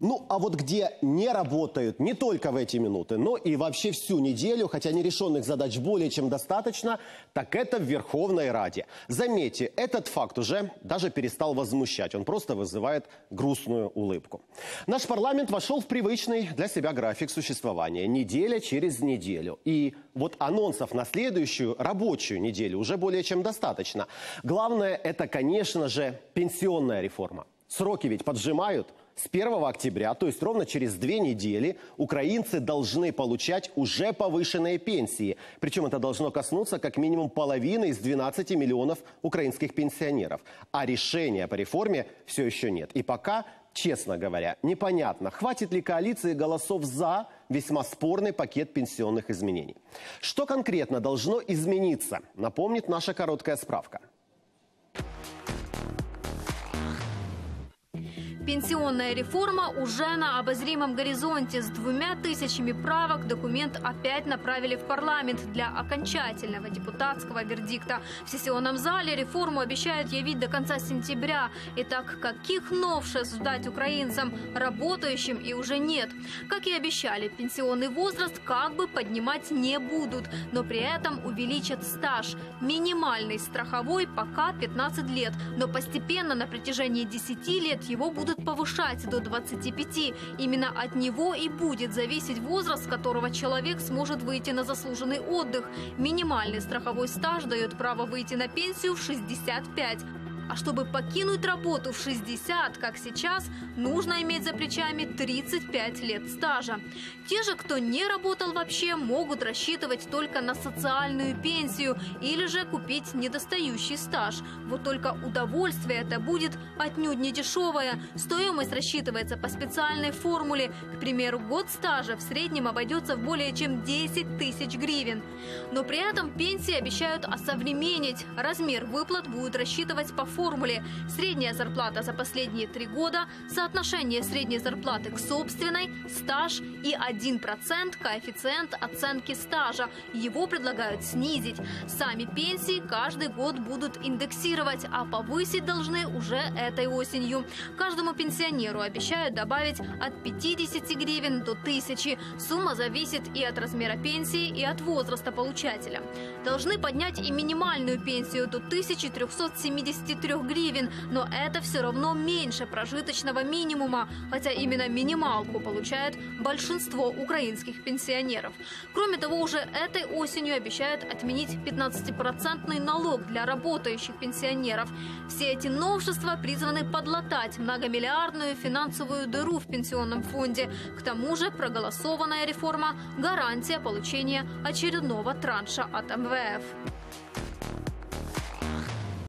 Ну, а вот где не работают не только в эти минуты, но и вообще всю неделю, хотя нерешенных задач более чем достаточно, так это в Верховной Раде. Заметьте, этот факт уже даже перестал возмущать. Он просто вызывает грустную улыбку. Наш парламент вошел в привычный для себя график существования. Неделя через неделю. И вот анонсов на следующую рабочую неделю уже более чем достаточно. Главное, это, конечно же, пенсионная реформа. Сроки ведь поджимают – с 1 октября, то есть ровно через две недели, украинцы должны получать уже повышенные пенсии. Причем это должно коснуться как минимум половины из 12 миллионов украинских пенсионеров. А решения по реформе все еще нет. И пока, честно говоря, непонятно, хватит ли коалиции голосов за весьма спорный пакет пенсионных изменений. Что конкретно должно измениться, напомнит наша короткая справка. Пенсионная реформа уже на обозримом горизонте. С двумя тысячами правок документ опять направили в парламент для окончательного депутатского вердикта. В сессионном зале реформу обещают явить до конца сентября. Итак, каких новшеств ждать украинцам, работающим и уже нет? Как и обещали, пенсионный возраст как бы поднимать не будут, но при этом увеличат стаж. Минимальный страховой пока 15 лет, но постепенно на протяжении 10 лет его будут будут повышать до 25. Именно от него и будет зависеть возраст, с которого человек сможет выйти на заслуженный отдых. Минимальный страховой стаж дает право выйти на пенсию в 65. А чтобы покинуть работу в 60, как сейчас, нужно иметь за плечами 35 лет стажа. Те же, кто не работал вообще, могут рассчитывать только на социальную пенсию или же купить недостающий стаж. Вот только удовольствие это будет отнюдь не дешевое. Стоимость рассчитывается по специальной формуле. К примеру, год стажа в среднем обойдется в более чем 10 тысяч гривен. Но при этом пенсии обещают осовременить. Размер выплат будет рассчитывать по формуле средняя зарплата за последние три года, соотношение средней зарплаты к собственной, стаж и 1% коэффициент оценки стажа. Его предлагают снизить. Сами пенсии каждый год будут индексировать, а повысить должны уже этой осенью. Каждому пенсионеру обещают добавить от 50 гривен до 1000. Сумма зависит и от размера пенсии, и от возраста получателя. Должны поднять и минимальную пенсию до 1373 3 гривен, но это все равно меньше прожиточного минимума, хотя именно минималку получает большинство украинских пенсионеров. Кроме того, уже этой осенью обещают отменить 15-процентный налог для работающих пенсионеров. Все эти новшества призваны подлатать многомиллиардную финансовую дыру в пенсионном фонде. К тому же проголосованная реформа – гарантия получения очередного транша от МВФ.